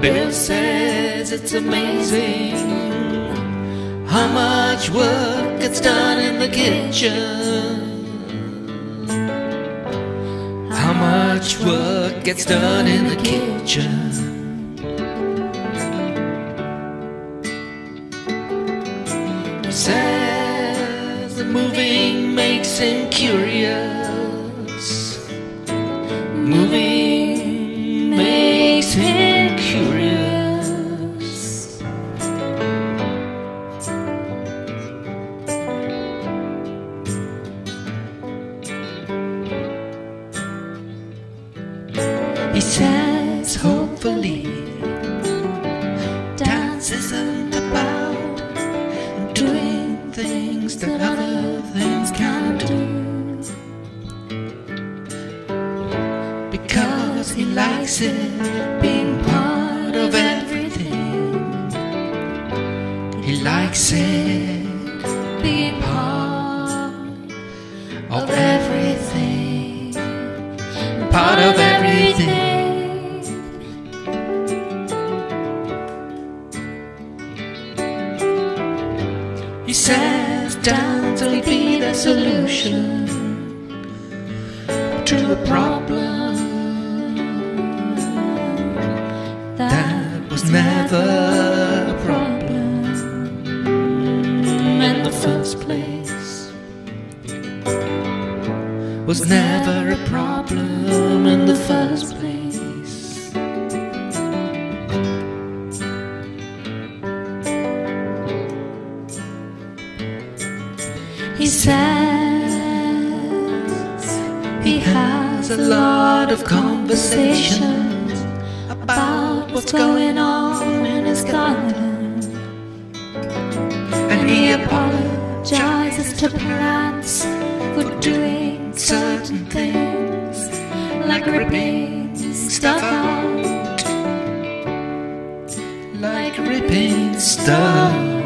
Bill says it's amazing how much work gets done in the kitchen. How much work gets done in the kitchen. He says moving makes him curious. Moving He says, hopefully, dance isn't about doing things that other things can't do. Because he likes it being part of everything. He likes it being part of everything. Part of everything. He says dance will be the solution to a problem that was never a problem in the first place. Was never a problem in the first place. He says he has a lot of conversations about what's going on in his garden. And he apologizes to plants for doing certain things, like ripping stuff out, like ripping stuff